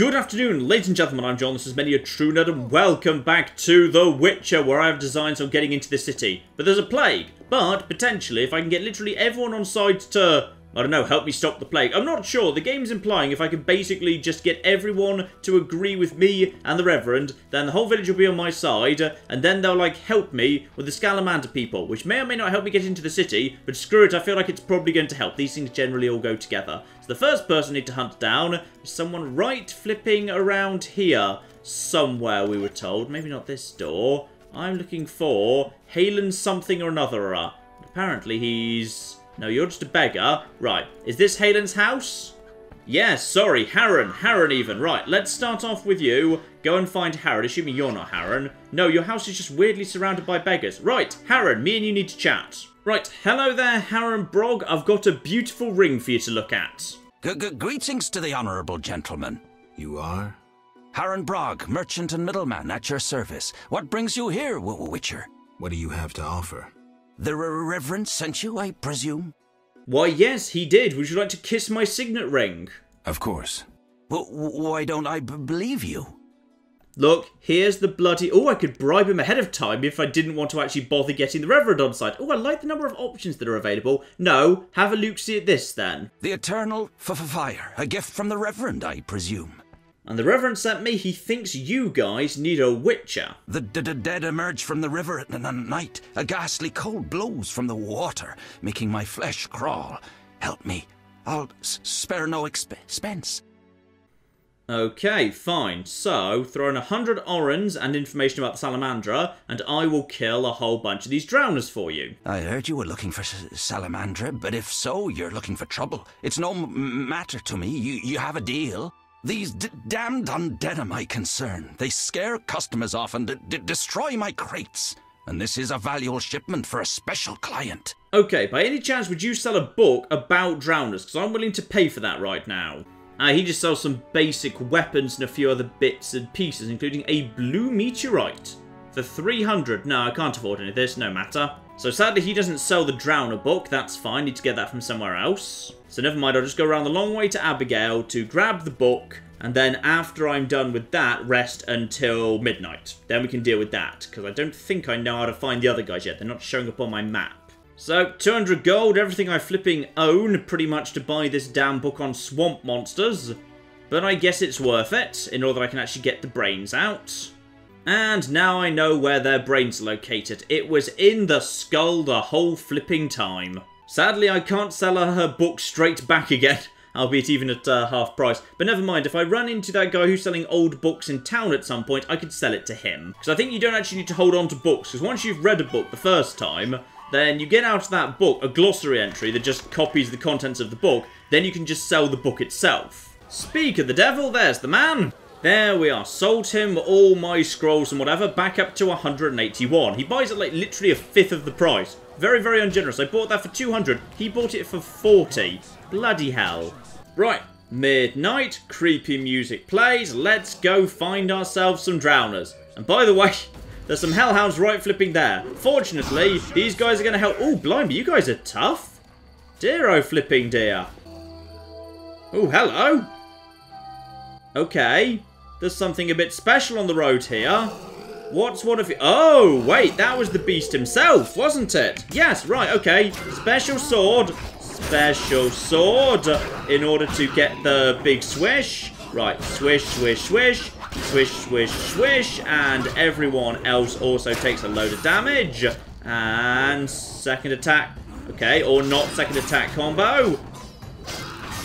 Good afternoon, ladies and gentlemen, I'm John, this is Many a True Nerd, and welcome back to The Witcher, where I have designs on getting into the city. But there's a plague, but potentially, if I can get literally everyone on side to I don't know, help me stop the plague. I'm not sure. The game's implying if I can basically just get everyone to agree with me and the Reverend, then the whole village will be on my side, and then they'll, like, help me with the Salamandra people, which may or may not help me get into the city, but screw it, I feel like it's probably going to help. These things generally all go together. So the first person I need to hunt down is someone right flipping around here somewhere, we were told. Maybe not this door. I'm looking for Halen something or another. Apparently he's no, you're just a beggar. Right, is this Halen's house? Yes, sorry, Harren. Harren even. Right, let's start off with you. Go and find Harren, assuming you're not Harren. No, your house is just weirdly surrounded by beggars. Right, Harren, me and you need to chat. Right, hello there, Harren Brog. I've got a beautiful ring for you to look at. G -g Greetings to the honourable gentleman. You are? Harren Brog, merchant and middleman, at your service. What brings you here, w Witcher? What do you have to offer? The Reverend sent you, I presume? Why, yes, he did. Would you like to kiss my signet ring? Of course. Well, why don't I believe you? Look, here's the bloody... Oh, I could bribe him ahead of time if I didn't want to actually bother getting the Reverend on side. Oh, I like the number of options that are available. No, have a look see at this then. The Eternal Fire, a gift from the Reverend, I presume. And the Reverend sent me, he thinks you guys need a witcher. The dead emerge from the river at night. A ghastly cold blows from the water, making my flesh crawl. Help me. I'll spare no exp expense. Okay, fine. So, throw in a hundred orens and information about the Salamandra, and I will kill a whole bunch of these drowners for you. I heard you were looking for Salamandra, but if so, you're looking for trouble. It's no matter to me. You, you have a deal. These damned undead are my concern. They scare customers off and destroy my crates. And this is a valuable shipment for a special client. Okay, by any chance would you sell a book about drowners? Because I'm willing to pay for that right now. Uh, he just sells some basic weapons and a few other bits and pieces, including a blue meteorite. For 300. No, I can't afford any of this, no matter. So sadly he doesn't sell the Drowner book, that's fine, need to get that from somewhere else. So never mind, I'll just go around the long way to Abigail to grab the book, and then after I'm done with that, rest until midnight. Then we can deal with that, because I don't think I know how to find the other guys yet. They're not showing up on my map. So, 200 gold, everything I flipping own, pretty much to buy this damn book on swamp monsters. But I guess it's worth it, in order that I can actually get the brains out. And now I know where their brains located. It was in the skull the whole flipping time. Sadly, I can't sell her her book straight back again, albeit even at uh, half price. But never mind, if I run into that guy who's selling old books in town at some point, I could sell it to him. Because I think you don't actually need to hold on to books, because once you've read a book the first time, then you get out of that book a glossary entry that just copies the contents of the book, then you can just sell the book itself. Speak of the devil, there's the man! There we are. Sold him all my scrolls and whatever back up to 181. He buys it like literally a fifth of the price. Very, very ungenerous. I bought that for 200. He bought it for 40. Bloody hell. Right. Midnight. Creepy music plays. Let's go find ourselves some drowners. And by the way, there's some hellhounds right flipping there. Fortunately, these guys are going to help. Oh, blimey, you guys are tough. Dear oh flipping dear. Oh, hello. Okay. There's something a bit special on the road here. What's one of you? Oh, wait, that was the beast himself, wasn't it? Yes, right, okay. Special sword. Special sword in order to get the big swish. Right, swish, swish, swish. Swish, swish, swish. And everyone else also takes a load of damage. And second attack. Okay, or not second attack combo.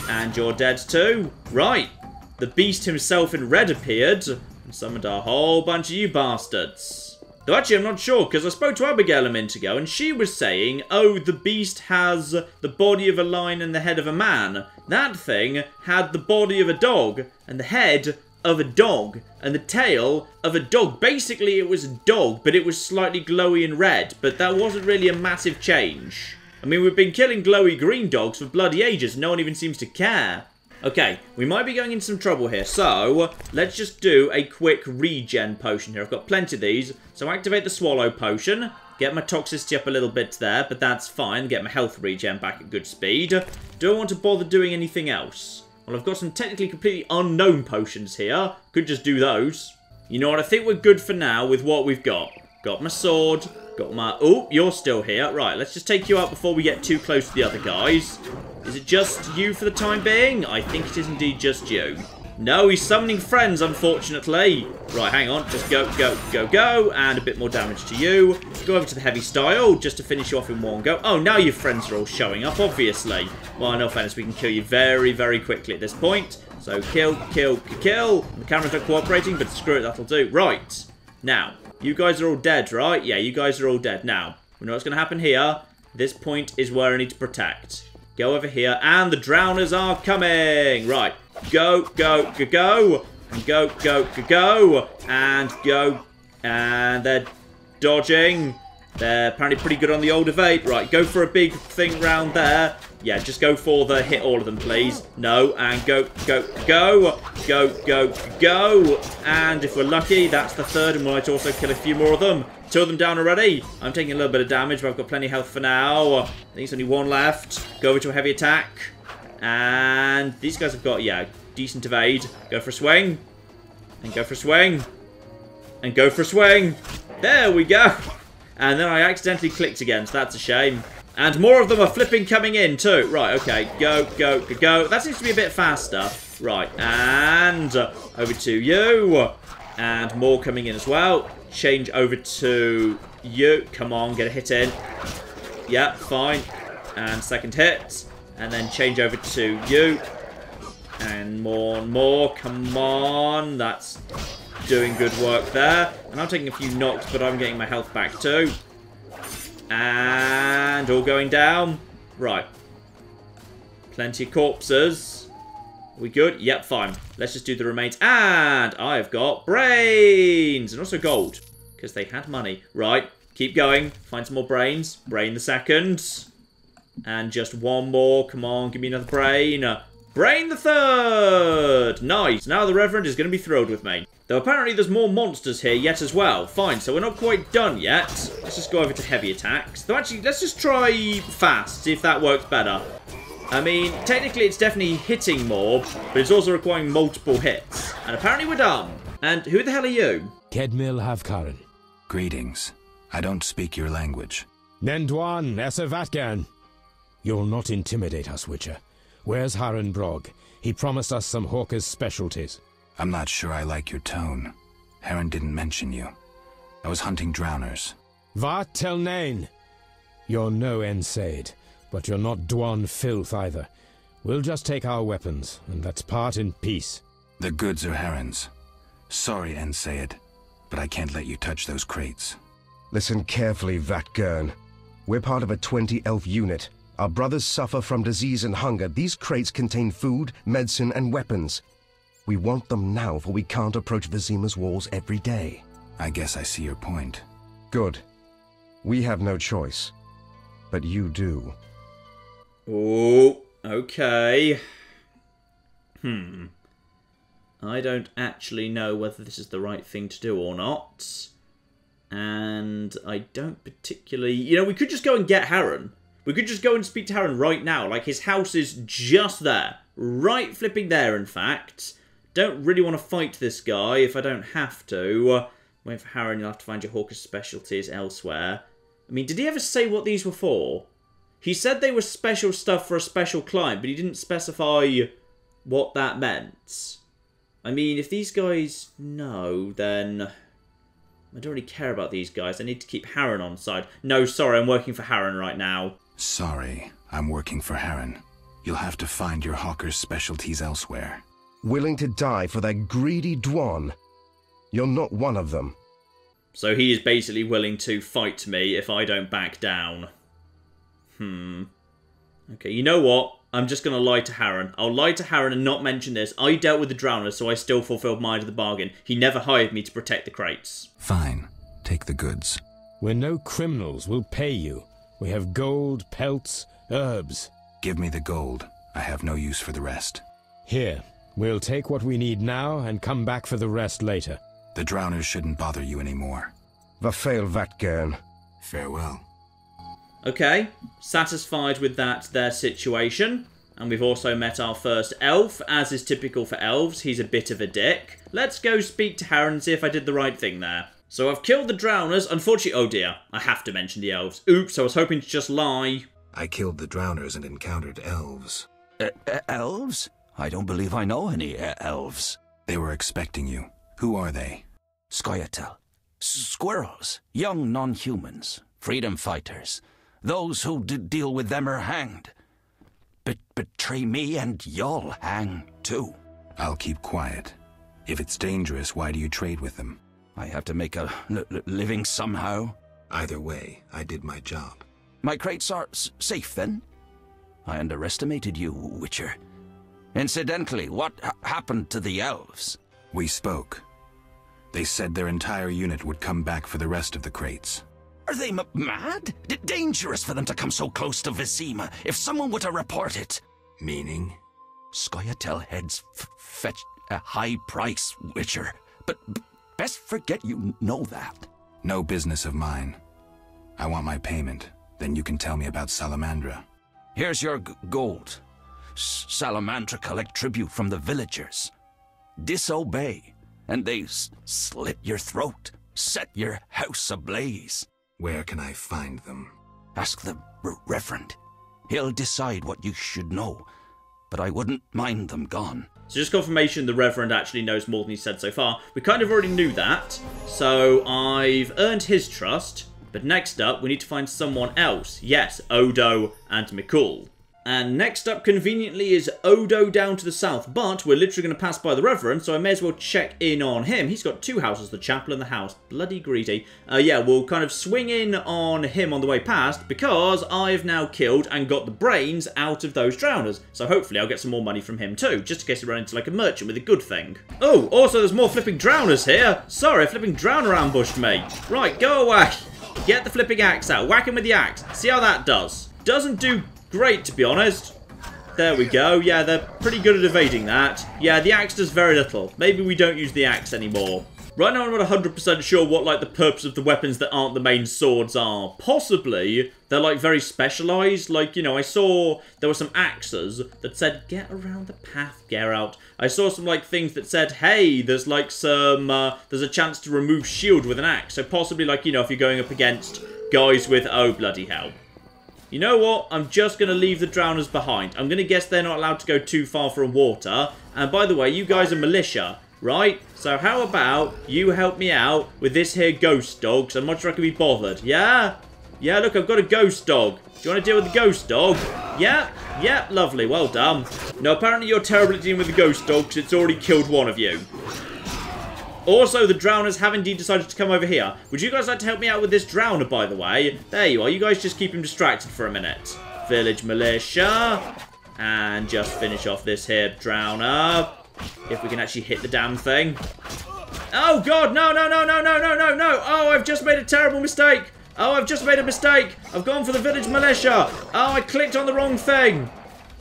And you're dead too. Right, the beast himself in red appeared and summoned a whole bunch of you bastards. Though actually I'm not sure, because I spoke to Abigail a minute ago and she was saying, oh, the beast has the body of a lion and the head of a man. That thing had the body of a dog and the head of a dog and the tail of a dog. Basically, it was a dog, but it was slightly glowy and red, but that wasn't really a massive change. I mean, we've been killing glowy green dogs for bloody ages, no one even seems to care. Okay, we might be going into some trouble here, so let's just do a quick regen potion here. I've got plenty of these, so activate the swallow potion, get my toxicity up a little bit there, but that's fine, get my health regen back at good speed. Do I want to bother doing anything else? Well, I've got some technically completely unknown potions here. Could just do those. You know what? I think we're good for now with what we've got. Got my sword. Got my... Oh, you're still here. Right, let's just take you out before we get too close to the other guys. Is it just you for the time being? I think it is indeed just you. No, he's summoning friends, unfortunately. Right, hang on. Just go, go, go, go. And a bit more damage to you. Go over to the heavy style, just to finish you off in one go. Oh, now your friends are all showing up, obviously. Well, no offense, we can kill you very, very quickly at this point. So, kill, kill, kill. The camera's not cooperating, but screw it, that'll do. Right. Now, you guys are all dead, right? Yeah, you guys are all dead. Now, we know what's going to happen here. This point is where I need to protect. Go over here, and the drowners are coming. Right. Go, go, go, go. And go, go, go, go. And go. And they're dodging. They're apparently pretty good on the old evade. Right, go for a big thing round there. Yeah, just go for the hit all of them, please. No, and go, go, go. Go, go, go. And if we're lucky, that's the third, and we might also kill a few more of them. Two of them down already. I'm taking a little bit of damage, but I've got plenty of health for now. I think there's only one left. Go over to a heavy attack. And these guys have got, yeah, decent evade. Go for a swing. And go for a swing. And go for a swing. There we go. And then I accidentally clicked again, so that's a shame. And more of them are flipping coming in too. Right, okay. Go, go, go, go. That seems to be a bit faster. Right, and over to you. And more coming in as well. Change over to you. Come on, get a hit in. Yeah, fine. And second hit. And then change over to you. And more and more. Come on. That's doing good work there. And I'm taking a few knocks, but I'm getting my health back too. And all going down. Right. Plenty of corpses. We good? Yep, fine. Let's just do the remains. And I've got brains. And also gold. Because they had money. Right. Keep going. Find some more brains. Brain the second. And just one more. Come on, give me another brain. Uh, brain the third! Nice. Now the Reverend is going to be thrilled with me. Though apparently there's more monsters here yet as well. Fine, so we're not quite done yet. Let's just go over to heavy attacks. Though actually, let's just try fast, see if that works better. I mean, technically it's definitely hitting more, but it's also requiring multiple hits. And apparently we're done. And who the hell are you? Kedmil Havkaran. Greetings. I don't speak your language. Nendwan Esavatgan. You'll not intimidate us, Witcher. Where's Harren Brog? He promised us some Hawker's specialties. I'm not sure I like your tone. Heron didn't mention you. I was hunting drowners. Vat Telnain. You're no Aen Seidhe, but you're not Dh'oine filth either. We'll just take our weapons, and let's part in peace. The goods are Heron's. Sorry, Aen Seidhe, but I can't let you touch those crates. Listen carefully, Vatt'ghern. We're part of a 20 elf unit. Our brothers suffer from disease and hunger. These crates contain food, medicine, and weapons. We want them now, for we can't approach Vizima's walls every day. I guess I see your point. Good. We have no choice. But you do. Oh, okay. Hmm. I don't actually know whether this is the right thing to do or not. And I don't particularly... You know, we could just go and get Harren. We could just go and speak to Harren right now. Like, his house is just there. Right flipping there, in fact. Don't really want to fight this guy if I don't have to. Wait for Harren, you'll have to find your Hawker's specialties elsewhere. I mean, did he ever say what these were for? He said they were special stuff for a special client, but he didn't specify what that meant. I mean, if these guys know, then... I don't really care about these guys. I need to keep Harren on side. No, sorry, I'm working for Harren right now. Sorry, I'm working for Heron. You'll have to find your Hawker's specialties elsewhere. Willing to die for that greedy Dh'oine. You're not one of them. So he is basically willing to fight me if I don't back down. Hmm. Okay, you know what? I'm just going to lie to Harren. I'll lie to Harren and not mention this. I dealt with the Drowner, so I still fulfilled my end of the bargain. He never hired me to protect the crates. Fine. Take the goods. We're no criminals. We'll pay you. We have gold, pelts, herbs. Give me the gold. I have no use for the rest. Here, we'll take what we need now and come back for the rest later. The drowners shouldn't bother you anymore. Vafail Vatt'ghern. Farewell. Okay, satisfied with that, their situation. And we've also met our first elf, as is typical for elves. He's a bit of a dick. Let's go speak to Harren and see if I did the right thing there. So I've killed the drowners. Unfortunately, oh dear, I have to mention the elves. Oops, I was hoping to just lie. I killed the drowners and encountered elves. Uh, uh, elves? I don't believe I know any uh, elves. They were expecting you. Who are they? Scoia'tael. Squirrels. Young non-humans. Freedom fighters. Those who deal with them are hanged. Be betray me and you'll hang too. I'll keep quiet. If it's dangerous, why do you trade with them? I have to make a living somehow. Either way, I did my job. My crates are safe then? I underestimated you, Witcher. Incidentally, what happened to the elves? We spoke. They said their entire unit would come back for the rest of the crates. Are they mad? D dangerous for them to come so close to Vizima. If someone were to report it. Meaning? Scoia'tael heads fetch a high price, Witcher. But best forget you know that. No business of mine. I want my payment. Then you can tell me about Salamandra. Here's your gold. S Salamandra collect tribute from the villagers. Disobey, and they slit your throat, set your house ablaze. Where can I find them? Ask the Reverend. He'll decide what you should know, but I wouldn't mind them gone. So just confirmation the Reverend actually knows more than he said so far. We kind of already knew that, so I've earned his trust. But next up, we need to find someone else. Yes, Odo and Mikul. And next up, conveniently, is Odo down to the south. But we're literally going to pass by the Reverend, so I may as well check in on him. He's got two houses, the chapel and the house. Bloody greedy. Uh, yeah, we'll kind of swing in on him on the way past, because I've now killed and got the brains out of those drowners. So hopefully I'll get some more money from him too, just in case I run into like a merchant with a good thing. Oh, also there's more flipping drowners here. Sorry, flipping drowner ambushed me. Right, go away. Get the flipping axe out. Whack him with the axe. See how that does. Doesn't do great, to be honest. There we go. Yeah, they're pretty good at evading that. Yeah, the axe does very little. Maybe we don't use the axe anymore. Right now I'm not 100% sure what like the purpose of the weapons that aren't the main swords are. Possibly they're like very specialised. Like, you know, I saw there were some axes that said, get around the path, Geralt. I saw some like things that said, hey, there's like some, uh, there's a chance to remove shield with an axe. So possibly like, you know, if you're going up against guys with, oh bloody hell. You know what? I'm just going to leave the drowners behind. I'm going to guess they're not allowed to go too far from water. And by the way, you guys are militia, right? So how about you help me out with this here ghost dog? So I'm not sure I can be bothered. Yeah? Yeah, look, I've got a ghost dog. Do you want to deal with the ghost dog? Yeah? Yeah, lovely. Well done. No, apparently you're terrible at dealing with the ghost dog because it's already killed one of you. Also, the drowners have indeed decided to come over here. Would you guys like to help me out with this drowner, by the way? There you are. You guys just keep him distracted for a minute. Village militia. And just finish off this here drowner. If we can actually hit the damn thing. Oh, God. No, no, no, no, no, no, no, no. Oh, I've just made a terrible mistake. Oh, I've just made a mistake. I've gone for the village militia. Oh, I clicked on the wrong thing.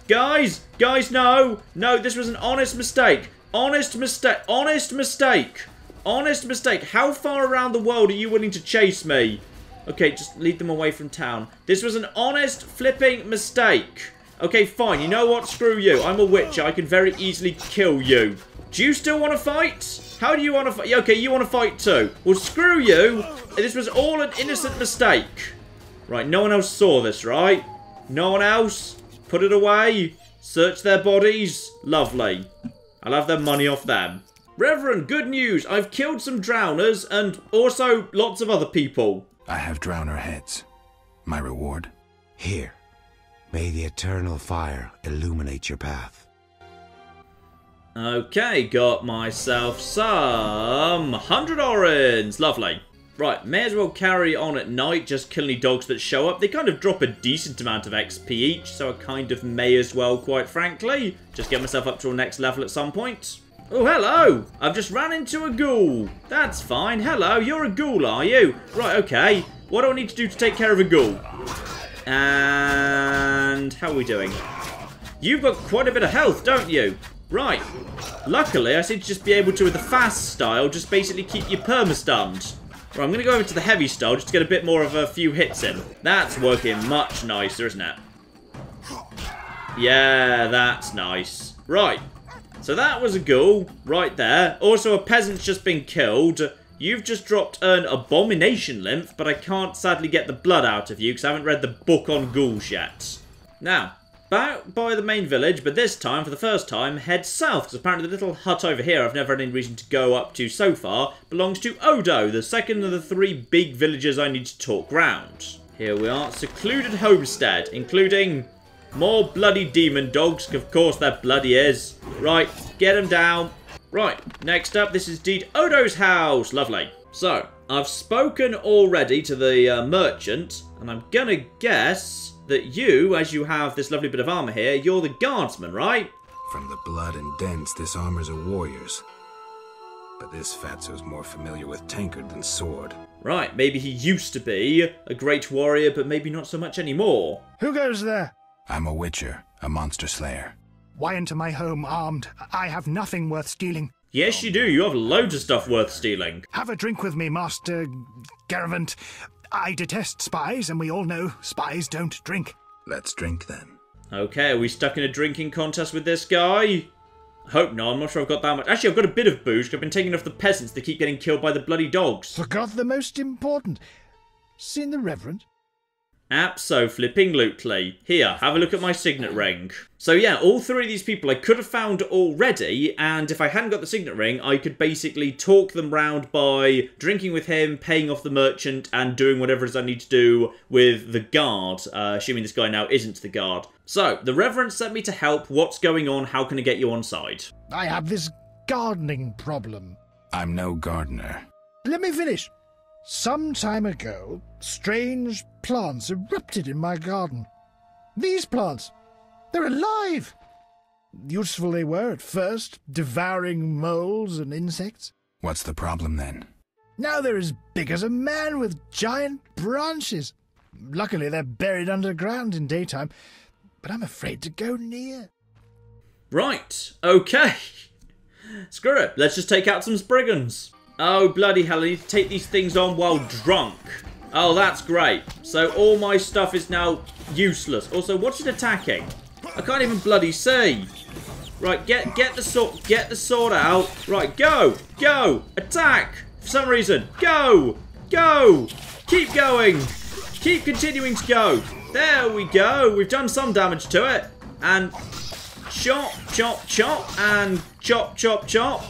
Guys, guys, no. No, this was an honest mistake. Honest mistake. Honest mistake. Honest mistake. How far around the world are you willing to chase me? Okay, just lead them away from town. This was an honest flipping mistake. Okay, fine. You know what? Screw you. I'm a witch. I can very easily kill you. Do you still want to fight? How do you want to fight? Okay, you want to fight too. Well, screw you. This was all an innocent mistake. Right, no one else saw this, right? No one else? Put it away. Search their bodies. Lovely. I'll have their money off them. Reverend, good news! I've killed some drowners and also lots of other people. I have drowner heads. My reward? Here. May the eternal fire illuminate your path. Okay, got myself some 100 orens. Lovely. Right, may as well carry on at night, just killing dogs that show up. They kind of drop a decent amount of XP each, so I kind of may as well, quite frankly. Just get myself up to a next level at some point. Oh, hello! I've just ran into a ghoul. That's fine. Hello, you're a ghoul, are you? Right, okay. What do I need to do to take care of a ghoul? And how are we doing? You've got quite a bit of health, don't you? Right. Luckily, I seem to just be able to, with the fast style, just basically keep you perma-stunned. Right, I'm going to go over to the heavy style just to get a bit more of a few hits in. That's working much nicer, isn't it? Yeah, that's nice. Right. So that was a ghoul right there. Also, a peasant's just been killed. You've just dropped an abomination lymph, but I can't sadly get the blood out of you because I haven't read the book on ghouls yet. Now, back by the main village, but this time, for the first time, head south, because apparently the little hut over here I've never had any reason to go up to so far, belongs to Odo, the second of the three big villages I need to talk round. Here we are, secluded homestead, including more bloody demon dogs, of course that bloody is. Right, get them down. Right, next up, this is Deed Odo's house. Lovely. So, I've spoken already to the uh, merchant, and I'm gonna guess that you, as you have this lovely bit of armour here, you're the guardsman, right? From the blood and dents, this armor's a warrior's. But this fatso's more familiar with tankard than sword. Right, maybe he used to be a great warrior, but maybe not so much anymore. Who goes there? I'm a witcher, a monster slayer. Why enter my home armed? I have nothing worth stealing. Yes, you do. You have loads of stuff worth stealing. Have a drink with me, Master Garavant. I detest spies, and we all know spies don't drink. Let's drink then. Okay, are we stuck in a drinking contest with this guy? Hope not. I'm not sure I've got that much. Actually, I've got a bit of booze. 'cause I've been taking off the peasants. They keep getting killed by the bloody dogs. Forgot the most important. Seen the Reverend? Abso-flipping-lutely. Here, have a look at my signet ring. So yeah, all three of these people I could have found already, and if I hadn't got the signet ring, I could basically talk them round by drinking with him, paying off the merchant, and doing whatever it is I need to do with the guard, uh, assuming this guy now isn't the guard. So, the Reverend sent me to help. What's going on? How can I get you on side? I have this gardening problem. I'm no gardener. Let me finish. Some time ago, strange plants erupted in my garden. These plants, they're alive. Useful they were at first, devouring moles and insects. What's the problem then? Now they're as big as a man with giant branches. Luckily, they're buried underground in daytime, but I'm afraid to go near. Right, okay. Screw it, let's just take out some Spriggans. Oh, bloody hell, I need to take these things on while drunk. Oh, that's great. So all my stuff is now useless. Also, what's it attacking? I can't even bloody see. Right, get get the sword get the sword out. Right, go! Go! Attack! For some reason. Go! Go! Keep going! Keep continuing to go. There we go. We've done some damage to it. And chop, chop, chop, and chop, chop, chop.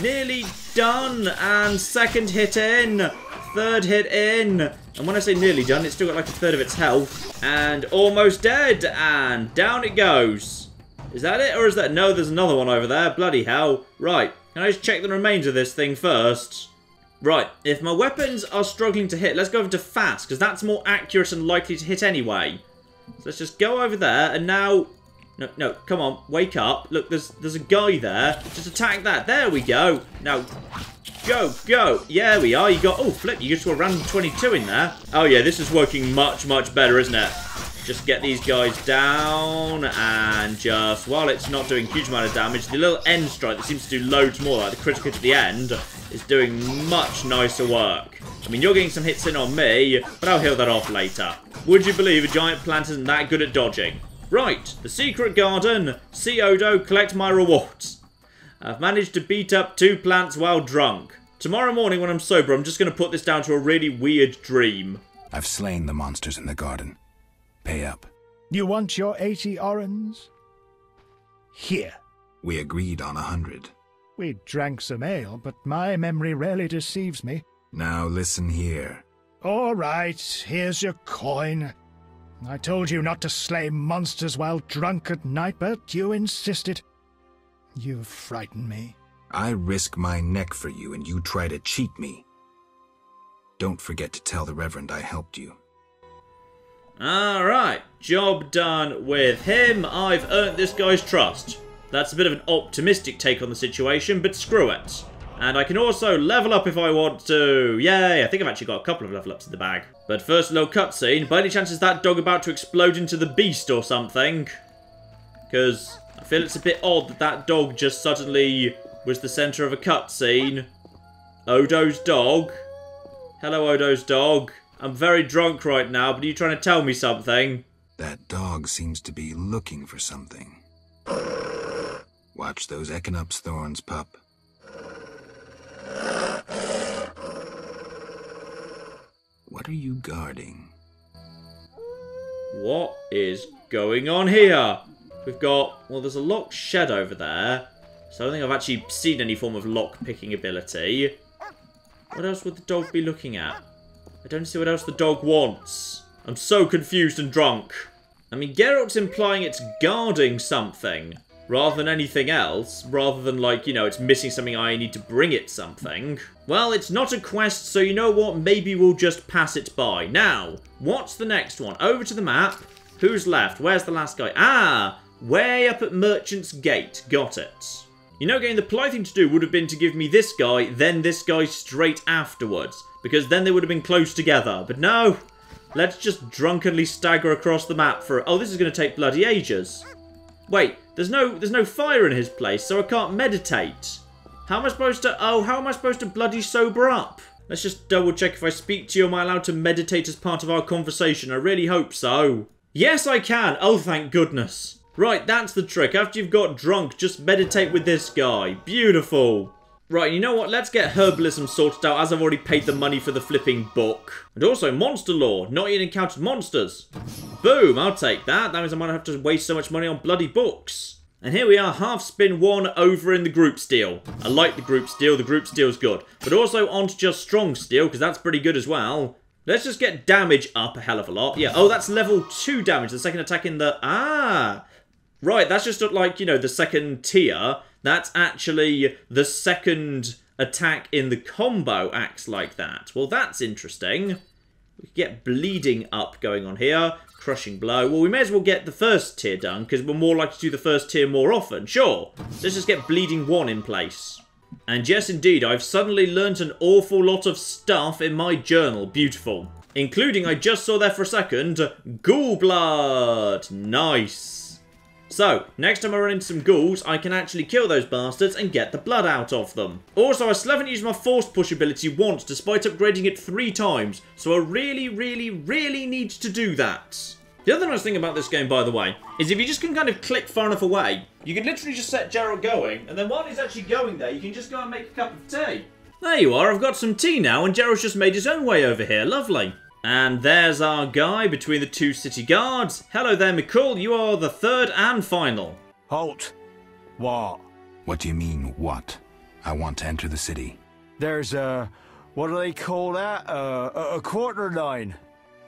Nearly done, and second hit in, third hit in. And when I say nearly done, it's still got like a third of its health. And almost dead, and down it goes. Is that it, or is that... No, there's another one over there. Bloody hell. Right, can I just check the remains of this thing first? Right, if my weapons are struggling to hit, let's go over to fast, because that's more accurate and likely to hit anyway. So let's just go over there, and now... No, no, come on, wake up. Look, there's there's a guy there. Just attack that. There we go. Now, go, go. Yeah, we are. You got... Oh, flip, you just got a random 22 in there. Oh, yeah, this is working much, much better, isn't it? Just get these guys down, and just, while it's not doing huge amount of damage, the little end strike that seems to do loads more, like the critical to the end, is doing much nicer work. I mean, you're getting some hits in on me, but I'll heal that off later. Would you believe a giant plant isn't that good at dodging? Right, the secret garden. See Odo, collect my rewards. I've managed to beat up two plants while drunk. Tomorrow morning when I'm sober, I'm just going to put this down to a really weird dream. I've slain the monsters in the garden. Pay up. You want your 80 orens? Here. We agreed on a hundred. We drank some ale, but my memory rarely deceives me. Now listen here. All right, here's your coin. I told you not to slay monsters while drunk at night, but you insisted. You frighten me. I risk my neck for you and you try to cheat me. Don't forget to tell the Reverend I helped you. Alright, job done with him. I've earned this guy's trust. That's a bit of an optimistic take on the situation, but screw it. And I can also level up if I want to. Yay, I think I've actually got a couple of level ups in the bag. But first, a little cutscene. By any chance, is that dog about to explode into the beast or something? Because I feel it's a bit odd that that dog just suddenly was the centre of a cutscene. Odo's dog. Hello, Odo's dog. I'm very drunk right now, but are you trying to tell me something? That dog seems to be looking for something. Watch those Echinop's thorns, pup. What are you guarding? What is going on here? We've got, well, there's a locked shed over there. So I don't think I've actually seen any form of lock picking ability. What else would the dog be looking at? I don't see what else the dog wants. I'm so confused and drunk. I mean, Geralt's implying it's guarding something rather than anything else, rather than like, you know, it's missing something I need to bring it something. Well, it's not a quest, so you know what, maybe we'll just pass it by. Now, what's the next one? Over to the map. Who's left? Where's the last guy? Ah, way up at Merchant's Gate. Got it. You know, again, the polite thing to do would have been to give me this guy, then this guy straight afterwards, because then they would have been close together. But no, let's just drunkenly stagger across the map for... Oh, this is going to take bloody ages. Wait, there's no there's no fire in his place, so I can't meditate. How am I supposed to... Oh, how am I supposed to bloody sober up? Let's just double check if I speak to you, am I allowed to meditate as part of our conversation? I really hope so. Yes, I can. Oh, thank goodness. Right, that's the trick. After you've got drunk, just meditate with this guy. Beautiful. Right, you know what? Let's get herbalism sorted out as I've already paid the money for the flipping book. And also, monster lore. Not yet encountered monsters. Boom, I'll take that. That means I might have to waste so much money on bloody books. And here we are, half spin one over in the group steel. I like the group steel, the group steel's good. But also onto just strong steel, because that's pretty good as well. Let's just get damage up a hell of a lot. Yeah, oh, that's level 2 damage. The second attack in the... Ah! Right, that's just like, you know, the second tier. That's actually the second attack in the combo acts like that. Well, that's interesting. We get bleeding up going on here. Crushing blow. Well, we may as well get the first tier done, because we're more likely to do the first tier more often. Sure. Let's just get bleeding one in place. And yes, indeed, I've suddenly learnt an awful lot of stuff in my journal. Beautiful. Including, I just saw there for a second, ghoul blood. Nice. So, next time I run into some ghouls, I can actually kill those bastards and get the blood out of them. Also, I still haven't used my force push ability once, despite upgrading it three times, so I really, really, really need to do that. The other nice thing about this game, by the way, is if you just can kind of click far enough away, you can literally just set Geralt going, and then while he's actually going there, you can just go and make a cup of tea. There you are, I've got some tea now, and Geralt's just made his own way over here. Lovely. And there's our guy between the two city guards. Hello there, Mikul. You are the third and final. Halt. What? What do you mean, what? I want to enter the city. There's a. What do they call that? Uh, a, a quarter line.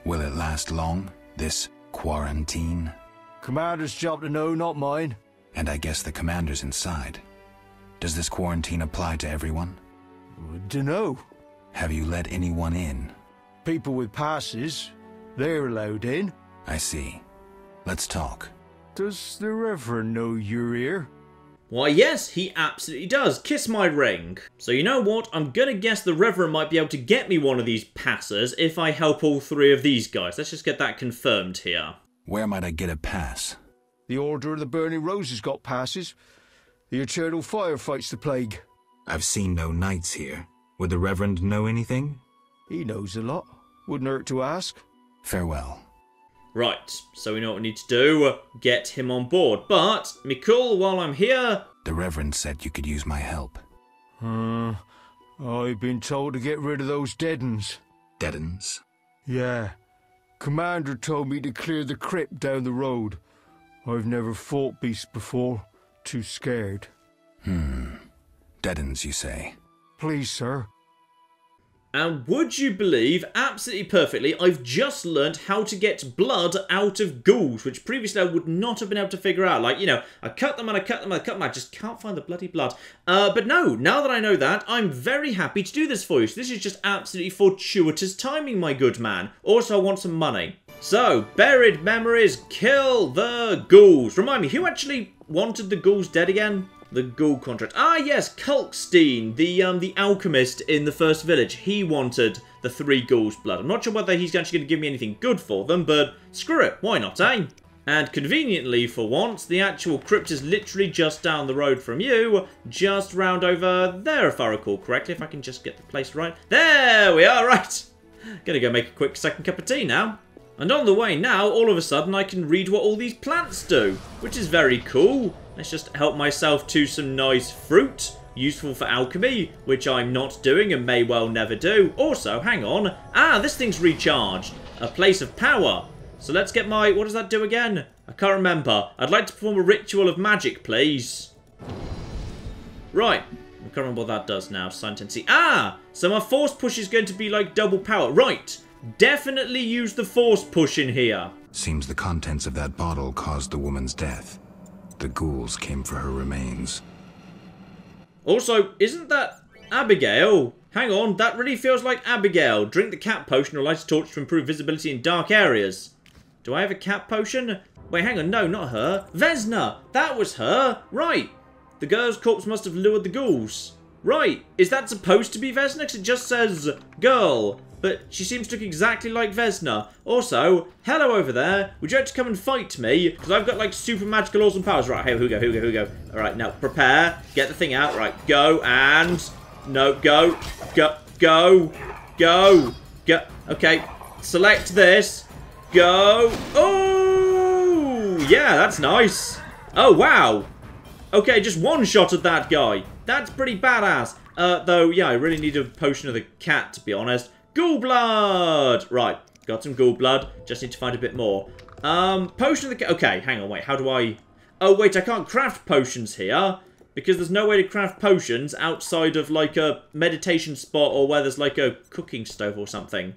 Will it last long, this quarantine? Commander's job to know, not mine. And I guess the commander's inside. Does this quarantine apply to everyone? Dunno. Have you let anyone in? People with passes, they're allowed in. I see. Let's talk. Does the Reverend know you're here? Why, yes, he absolutely does. Kiss my ring. So you know what? I'm gonna guess the Reverend might be able to get me one of these passes if I help all three of these guys. Let's just get that confirmed here. Where might I get a pass? The Order of the Burning Roses got passes. The Eternal Fire fights the plague. I've seen no knights here. Would the Reverend know anything? He knows a lot. Wouldn't hurt to ask. Farewell. Right, so we know what we need to do. Get him on board. But, Mikul, while I'm here... The Reverend said you could use my help. Uh, I've been told to get rid of those deadens. Deadens? Yeah. Commander told me to clear the crypt down the road. I've never fought beasts before. Too scared. Hmm. Deadens, you say? Please, sir. And would you believe, absolutely perfectly, I've just learned how to get blood out of ghouls, which previously I would not have been able to figure out. Like, you know, I cut them and I cut them and I cut them, I just can't find the bloody blood. Uh, but no, now that I know that, I'm very happy to do this for you. So this is just absolutely fortuitous timing, my good man. Also, I want some money. So, buried memories, kill the ghouls. Remind me, who actually wanted the ghouls dead again? The ghoul contract. Ah, yes, Kalkstein, the um, the alchemist in the first village. He wanted the three ghouls' blood. I'm not sure whether he's actually going to give me anything good for them, but screw it. Why not, eh? And conveniently, for once, the actual crypt is literally just down the road from you, just round over there, if I recall correctly, if I can just get the place right. There we are, right. Gonna go make a quick second cup of tea now. And on the way now, all of a sudden I can read what all these plants do, which is very cool. Let's just help myself to some nice fruit, useful for alchemy, which I'm not doing and may well never do. Also, hang on. Ah, this thing's recharged. A place of power. So let's get my... What does that do again? I can't remember. I'd like to perform a ritual of magic, please. Right. I can't remember what that does now. Scientency. Ah! So my force push is going to be like double power. Right. Definitely use the force push in here. Seems the contents of that bottle caused the woman's death. The ghouls came for her remains. Also, isn't that Abigail? Hang on, that really feels like Abigail. Drink the cat potion or light a torch to improve visibility in dark areas. Do I have a cat potion? Wait, hang on, no, not her. Vesna! That was her! Right. The girl's corpse must have lured the ghouls. Right. Is that supposed to be Vesna? Because it just says girl. But she seems to look exactly like Vesna. Also, hello over there. Would you like to come and fight me? Because I've got like super magical awesome powers. Right, here we go, we go, we go. Alright, now prepare. Get the thing out. Right, go and... No, go. Go. Go. Go. Go. Okay. Select this. Go. Oh! Yeah, that's nice. Oh, wow. Okay, just one shot at that guy. That's pretty badass. Uh, though, yeah, I really need a potion of the cat, to be honest. Ghoul blood! Right, got some ghoul blood. Just need to find a bit more. Um, potion of the cat. Okay, hang on, wait, how do I... Oh, wait, I can't craft potions here. Because there's no way to craft potions outside of, like, a meditation spot or where there's, like, a cooking stove or something.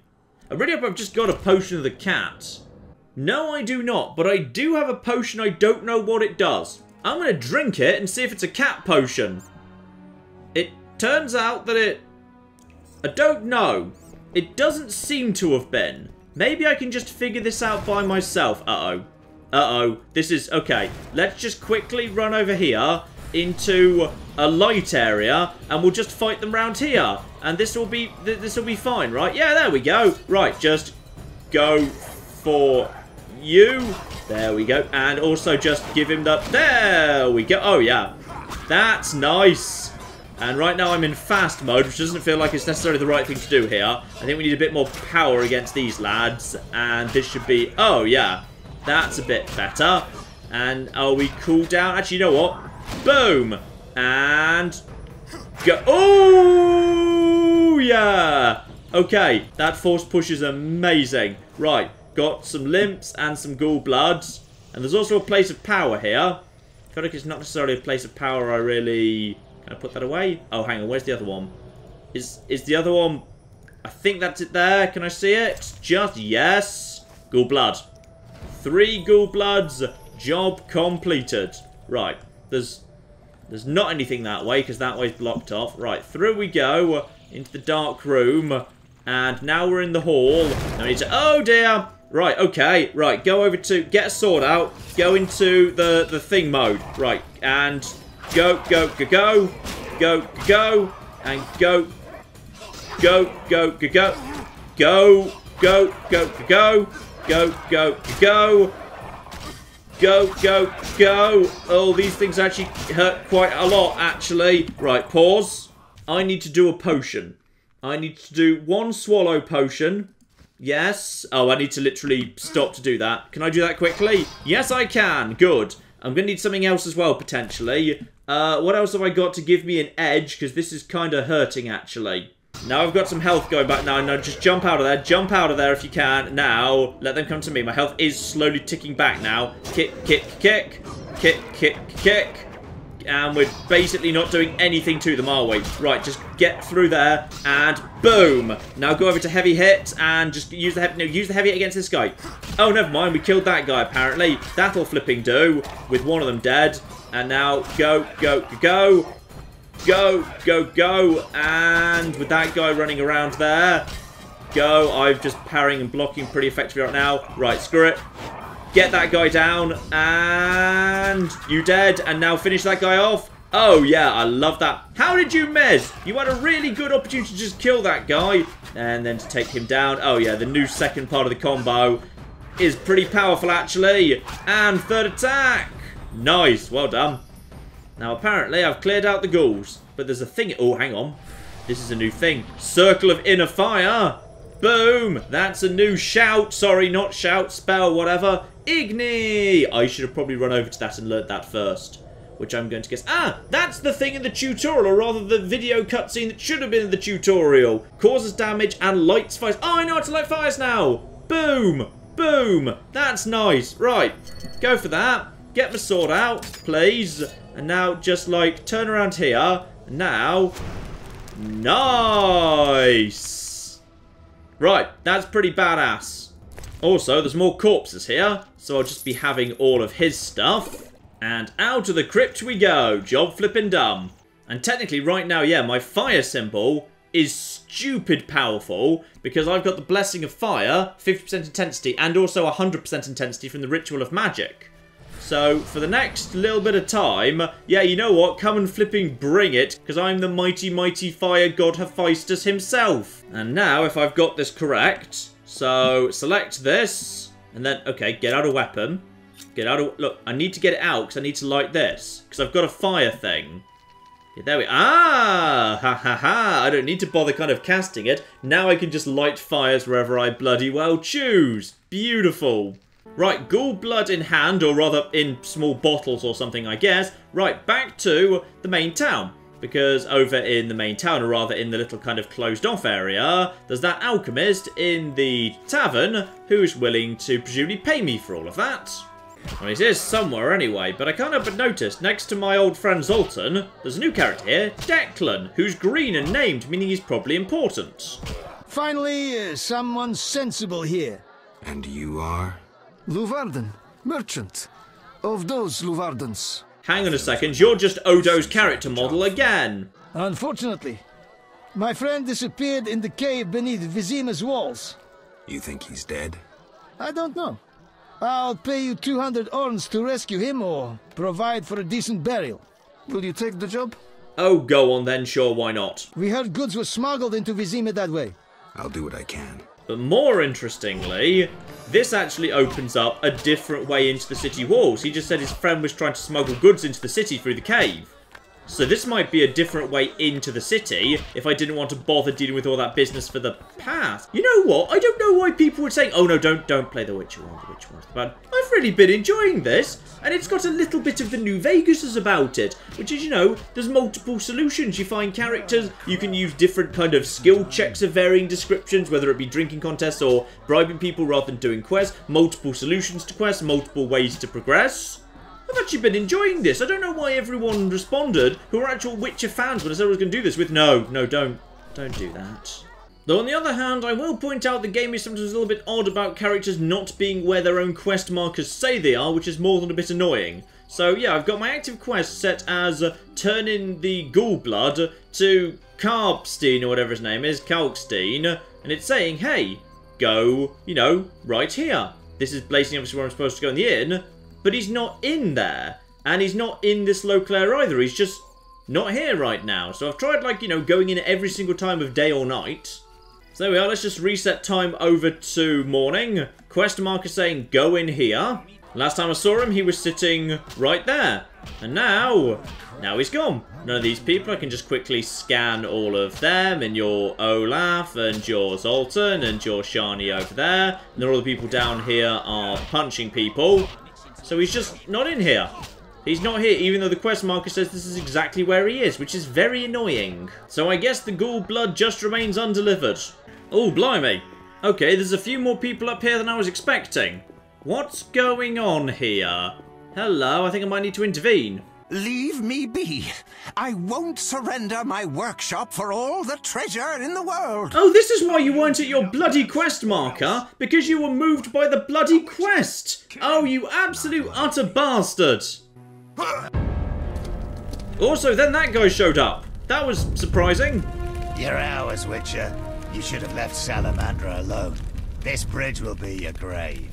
I really hope I've just got a potion of the cat. No, I do not, but I do have a potion I don't know what it does. I'm going to drink it and see if it's a cat potion. It turns out that it... I don't know. It doesn't seem to have been. Maybe I can just figure this out by myself. Uh-oh. Uh-oh. This is... Okay. Let's just quickly run over here into a light area and we'll just fight them round here. And this will be... Th this will be fine, right? Yeah, there we go. Right, just go for you. There we go. And also just give him the... There we go. Oh, yeah. That's nice. And right now I'm in fast mode, which doesn't feel like it's necessarily the right thing to do here. I think we need a bit more power against these lads. And this should be... Oh, yeah. That's a bit better. And are we cool down? Actually, you know what? Boom. And... Go... Oh, yeah. Okay, that force push is amazing. Right, got some limps and some ghoul bloods. And there's also a place of power here. I feel like it's not necessarily a place of power I really... Can I put that away? Oh, hang on. Where's the other one? Is is the other one... I think that's it there. Can I see it? Just... Yes. Ghoul blood. Three ghoul bloods. Job completed. Right. There's... There's not anything that way, because that way's blocked off. Right, through we go, into the dark room, and now we're in the hall. Now need to... Oh, dear! Right, okay, right, go over to... Get a sword out, go into the, the thing mode. Right, and Go, go, go, go. Go, go, And go. Go, go, go, go. Go, go, go, go, go. Go, go, go, go. Go, go. Oh, these things actually hurt quite a lot, actually. Right, pause. I need to do a potion. I need to do one swallow potion. Yes. Oh, I need to literally stop to do that. Can I do that quickly? Yes, I can. Good. I'm going to need something else as well, potentially. Uh, what else have I got to give me an edge? Because this is kind of hurting, actually. Now I've got some health going back now. No, just jump out of there. Jump out of there if you can. Now, let them come to me. My health is slowly ticking back now. Kick, kick, kick. Kick, kick, kick. And we're basically not doing anything to them, are we? Right, just get through there and boom. Now go over to heavy hit and just use the heavy, no, use the heavy hit against this guy. Oh, never mind. We killed that guy, apparently. That'll flipping do with one of them dead. And now go, go, go, go. Go, go, go. And with that guy running around there, go. I'm just parrying and blocking pretty effectively right now. Right, screw it. Get that guy down. And you dead. And now finish that guy off. Oh, yeah, I love that. How did you miss? You had a really good opportunity to just kill that guy. And then to take him down. Oh, yeah, the new second part of the combo is pretty powerful, actually. And third attack. Nice. Well done. Now, apparently, I've cleared out the ghouls. But there's a thing... Oh, hang on. This is a new thing. Circle of Inner Fire. Boom! That's a new shout. Sorry, not shout, spell, whatever. Igni! I should have probably run over to that and learnt that first. Which I'm going to guess. Ah! That's the thing in the tutorial, or rather the video cutscene that should have been in the tutorial. Causes damage and lights fires. Oh, I know how to light fires now! Boom! Boom! That's nice. Right. Go for that. Get the sword out, please. And now just like turn around here. Now. Nice. Right. That's pretty badass. Also, there's more corpses here. So I'll just be having all of his stuff. And out of the crypt we go. Job flipping dumb. And technically right now, yeah, my fire symbol is stupid powerful because I've got the Blessing of Fire, 50% intensity, and also 100% intensity from the Ritual of Magic. So, for the next little bit of time, yeah, you know what? Come and flipping bring it, because I'm the mighty, mighty fire god Hephaestus himself. And now, if I've got this correct, so select this, and then, okay, get out a weapon. Get out of, look, I need to get it out, because I need to light this, because I've got a fire thing. There we Ah! Ha ha ha! I don't need to bother kind of casting it. Now I can just light fires wherever I bloody well choose. Beautiful. Right, ghoul blood in hand, or rather in small bottles or something, I guess. Right, back to the main town. Because over in the main town, or rather in the little kind of closed off area, there's that alchemist in the tavern who's willing to presumably pay me for all of that. Well, here somewhere anyway, but I can't help but notice, next to my old friend Zoltan, there's a new character here, Declan, who's green and named, meaning he's probably important. Finally, uh, someone sensible here. And you are? Leuvaarden, merchant. Of those Leuvaardens. Hang on a second, you're just Odo's character model again. Unfortunately, my friend disappeared in the cave beneath Vizima's walls. You think he's dead? I don't know. I'll pay you 200 orens to rescue him or provide for a decent burial. Will you take the job? Oh, go on then, sure, why not? We heard goods were smuggled into Vizima that way. I'll do what I can. But more interestingly, this actually opens up a different way into the city walls. He just said his friend was trying to smuggle goods into the city through the cave. So this might be a different way into the city if I didn't want to bother dealing with all that business for the past. You know what? I don't know why people would say, oh no, don't don't play The Witcher 1, The Witcher 1. But I've really been enjoying this. And it's got a little bit of the New Vegas about it. Which is, you know, there's multiple solutions. You find characters, you can use different kind of skill checks of varying descriptions, whether it be drinking contests or bribing people rather than doing quests. Multiple solutions to quests, multiple ways to progress. I've actually been enjoying this. I don't know why everyone responded who are actual Witcher fans when I said I was going to do this with no, no, don't, don't do that. Though on the other hand, I will point out the game is sometimes a little bit odd about characters not being where their own quest markers say they are, which is more than a bit annoying. So yeah, I've got my active quest set as uh, turn in the ghoul blood to Carbstein or whatever his name is, Kalkstein, and it's saying, hey, go, you know, right here. This is basically obviously where I'm supposed to go in the inn, but he's not in there. And he's not in this local area either. He's just not here right now. So I've tried, like, you know, going in every single time of day or night. So there we are. Let's just reset time over to morning. Quest marker saying go in here. Last time I saw him, he was sitting right there. And now, now he's gone. None of these people. I can just quickly scan all of them. And your Olaf, and your Zoltan, and your Shani over there. And then all the people down here are punching people. So he's just not in here. He's not here, even though the quest marker says this is exactly where he is, which is very annoying. So I guess the ghoul blood just remains undelivered. Oh, blimey. Okay, there's a few more people up here than I was expecting. What's going on here? Hello, I think I might need to intervene. Leave me be. I won't surrender my workshop for all the treasure in the world. Oh, this is why you weren't at your bloody quest marker. Because you were moved by the bloody quest. Oh, you absolute utter bastard. Also, then that guy showed up. That was surprising. You're ours, Witcher. You should have left Salamandra alone. This bridge will be your grave.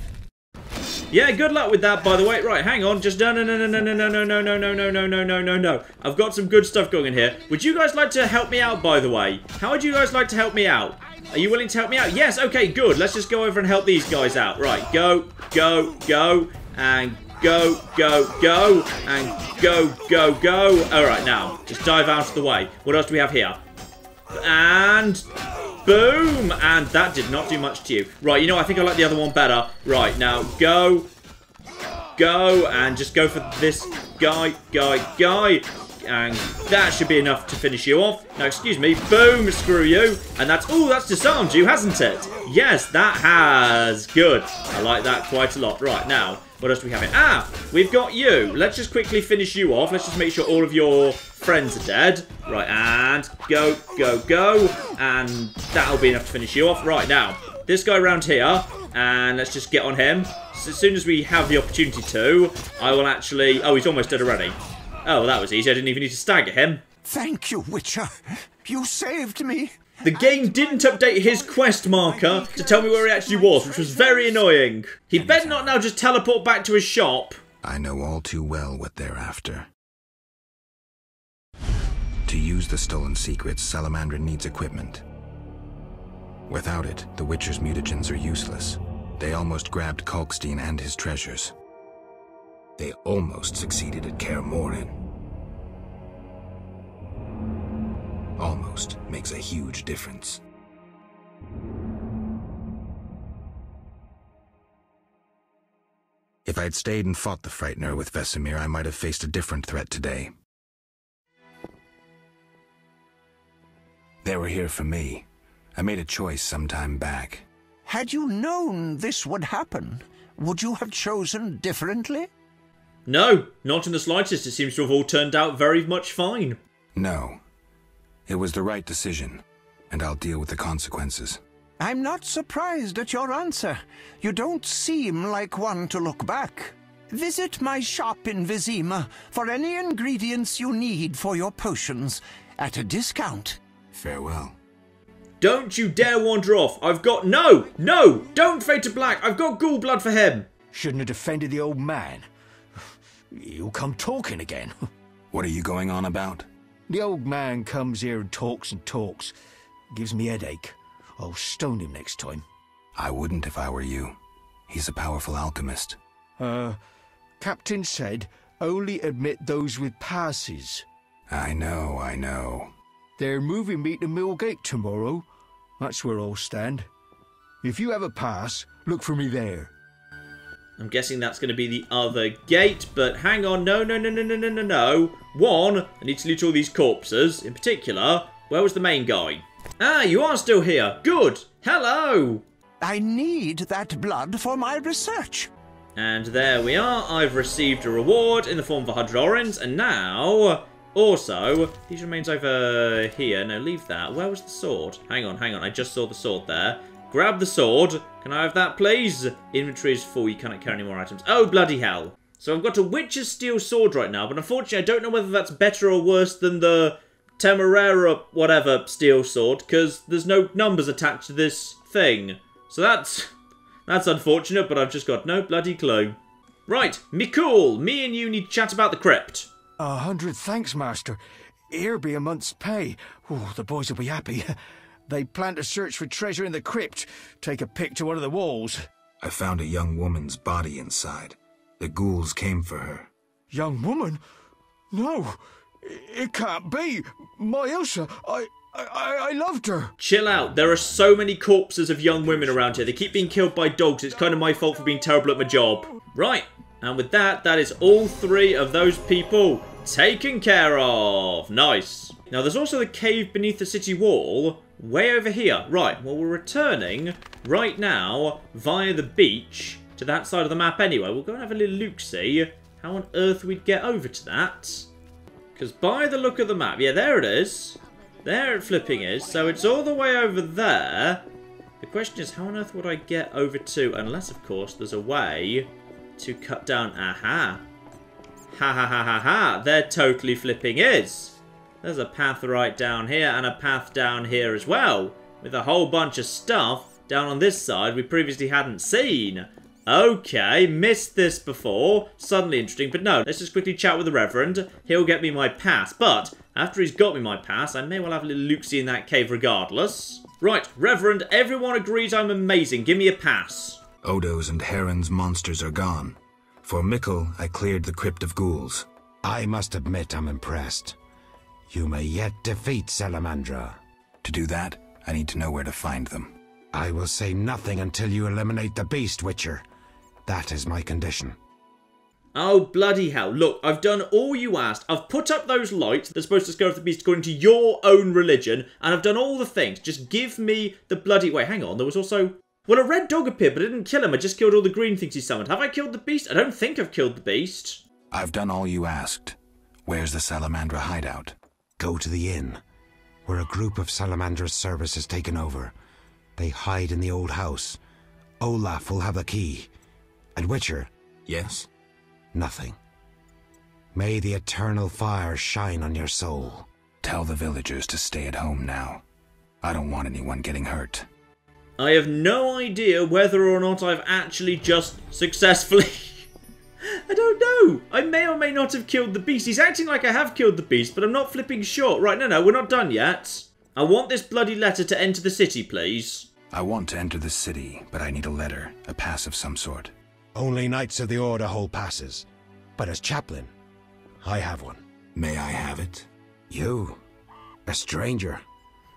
Yeah, good luck with that, by the way. Right, hang on. Just no, no, no, no, no, no, no, no, no, no, no, no, no, no, no, no. I've got some good stuff going in here. Would you guys like to help me out, by the way? How would you guys like to help me out? Are you willing to help me out? Yes, okay, good. Let's just go over and help these guys out. Right, go, go, go, and go, go, go, and go, go, go. All right, now, just dive out of the way. What else do we have here? And Boom! And that did not do much to you. Right, you know, I think I like the other one better. Right, now go. Go, and just go for this guy, guy, guy. And that should be enough to finish you off. Now, excuse me. Boom, screw you. And that's... Oh, that's disarmed you, hasn't it? Yes, that has. Good. I like that quite a lot. Right, now, what else do we have here? Ah, we've got you. Let's just quickly finish you off. Let's just make sure all of your friends are dead. Right, and go, go, go. And that'll be enough to finish you off. Right, now, this guy around here. And let's just get on him. So as soon as we have the opportunity to, I will actually... Oh, he's almost dead already. Oh, well, that was easy. I didn't even need to stagger him. Thank you, Witcher. You saved me. The game didn't update his quest marker to tell me where he actually was, which was very annoying. He better not now just teleport back to his shop. I know all too well what they're after. To use the stolen secrets, Salamandra needs equipment. Without it, the Witcher's mutagens are useless. They almost grabbed Kalkstein and his treasures. They almost succeeded at Kaer Morhen. Almost makes a huge difference. If I had stayed and fought the Frightener with Vesemir, I might have faced a different threat today. They were here for me. I made a choice some time back. Had you known this would happen, would you have chosen differently? No, not in the slightest. It seems to have all turned out very much fine. No. It was the right decision, and I'll deal with the consequences. I'm not surprised at your answer. You don't seem like one to look back. Visit my shop in Vizima for any ingredients you need for your potions at a discount. Farewell. Don't you dare wander off. I've got... No! No! Don't fade to black. I've got ghoul blood for him. Shouldn't have defended the old man. You'll come talking again. What are you going on about? The old man comes here and talks and talks. Gives me headache. I'll stone him next time. I wouldn't if I were you. He's a powerful alchemist. Uh, Captain said only admit those with passes. I know, I know. They're moving me to Millgate tomorrow. That's where I'll stand. If you have a pass, look for me there. I'm guessing that's going to be the other gate, but hang on. No, no, no, no, no, no, no, no. One, I need to loot all these corpses. In particular, where was the main guy? Ah, you are still here. Good. Hello. I need that blood for my research. And there we are. I've received a reward in the form of a 100 orens, and now... Also, these remains over here. No, leave that. Where was the sword? Hang on, hang on. I just saw the sword there. Grab the sword. Can I have that, please? Inventory is full. You cannot carry any more items. Oh, bloody hell. So I've got a Witcher's Steel Sword right now, but unfortunately I don't know whether that's better or worse than the Temerian whatever Steel Sword, because there's no numbers attached to this thing. So that's... That's unfortunate, but I've just got no bloody clue. Right, Mikul, me and you need to chat about the crypt. A hundred thanks, Master. Here be a month's pay. Oh, the boys will be happy. They plan to search for treasure in the crypt. Take a pick to one of the walls. I found a young woman's body inside. The ghouls came for her. Young woman? No, it can't be. My Ilsa, I, I, I loved her. Chill out. There are so many corpses of young women around here. They keep being killed by dogs. It's kind of my fault for being terrible at my job. Right. And with that, that is all three of those people taken care of. Nice. Now, there's also the cave beneath the city wall, way over here. Right, well, we're returning right now via the beach to that side of the map anyway. We'll go and have a little look-see how on earth we'd get over to that. Because by the look of the map, yeah, there it is. There it flipping is. So it's all the way over there. The question is, how on earth would I get over to? Unless, of course, there's a way to cut down... Aha. Ha ha ha ha ha. There totally flipping is. There's a path right down here and a path down here as well. With a whole bunch of stuff down on this side we previously hadn't seen. Okay, missed this before. Suddenly interesting, but no, let's just quickly chat with the Reverend. He'll get me my pass, but after he's got me my pass, I may well have a little Luxie in that cave regardless. Right, Reverend, everyone agrees I'm amazing. Give me a pass. Odo's and Haren's monsters are gone. For Mikul, I cleared the Crypt of Ghouls. I must admit I'm impressed. You may yet defeat Salamandra. To do that, I need to know where to find them. I will say nothing until you eliminate the beast, Witcher. That is my condition. Oh, bloody hell. Look, I've done all you asked. I've put up those lights that's supposed to scare off the beast according to your own religion, and I've done all the things. Just give me the bloody... Wait, hang on. There was also... Well, a red dog appeared, but I didn't kill him. I just killed all the green things he summoned. Have I killed the beast? I don't think I've killed the beast. I've done all you asked. Where's the Salamandra hideout? Go to the inn, where a group of Salamandra's service has taken over. They hide in the old house. Olaf will have the key. And Witcher, Yes? nothing. May the eternal fire shine on your soul. Tell the villagers to stay at home now. I don't want anyone getting hurt. I have no idea whether or not I've actually just successfully... I don't know. I may or may not have killed the beast. He's acting like I have killed the beast, but I'm not flipping short. Right, no, no, we're not done yet. I want this bloody letter to enter the city, please. I want to enter the city, but I need a letter, a pass of some sort. Only Knights of the Order hold passes. But as chaplain, I have one. May I have it? You, a stranger.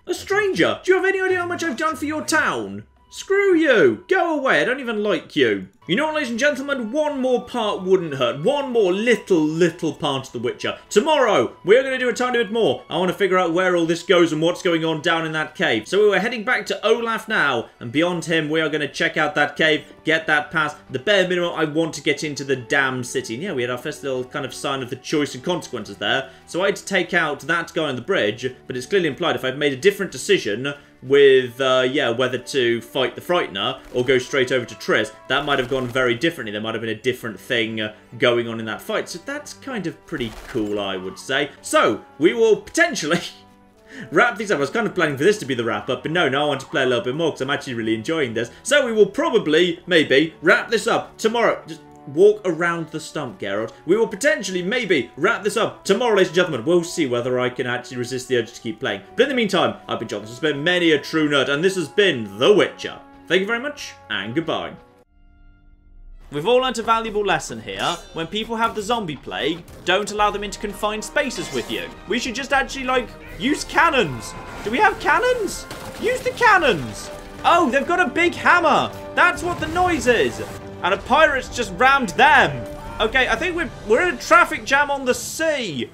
A stranger? Do you have any idea how much I've done for your town? Screw you! Go away, I don't even like you. You know what, ladies and gentlemen? One more part wouldn't hurt. One more little, little part of The Witcher. Tomorrow, we're going to do a tiny bit more. I want to figure out where all this goes and what's going on down in that cave. So we're heading back to Olaf now, and beyond him, we are going to check out that cave, get that pass. The bare minimum, I want to get into the damn city. And yeah, we had our first little kind of sign of the choice and consequences there. So I had to take out that guy on the bridge, but it's clearly implied if I'd made a different decision, with, uh, yeah, whether to fight the Frightener or go straight over to Triss, that might have gone very differently. There might have been a different thing uh, going on in that fight. So that's kind of pretty cool, I would say. So, we will potentially... wrap things up. I was kind of planning for this to be the wrap up, but no, no, I want to play a little bit more because I'm actually really enjoying this. So we will probably, maybe, wrap this up tomorrow. Just walk around the stump, Geralt. We will potentially, maybe, wrap this up tomorrow, ladies and gentlemen. We'll see whether I can actually resist the urge to keep playing. But in the meantime, I've been John. This has been many a true nerd, and this has been The Witcher. Thank you very much, and goodbye. We've all learnt a valuable lesson here. When people have the zombie plague, don't allow them into confined spaces with you. We should just actually, like, use cannons. Do we have cannons? Use the cannons. Oh, they've got a big hammer. That's what the noise is. And a pirate's just rammed them. Okay, I think we're, we're in a traffic jam on the sea.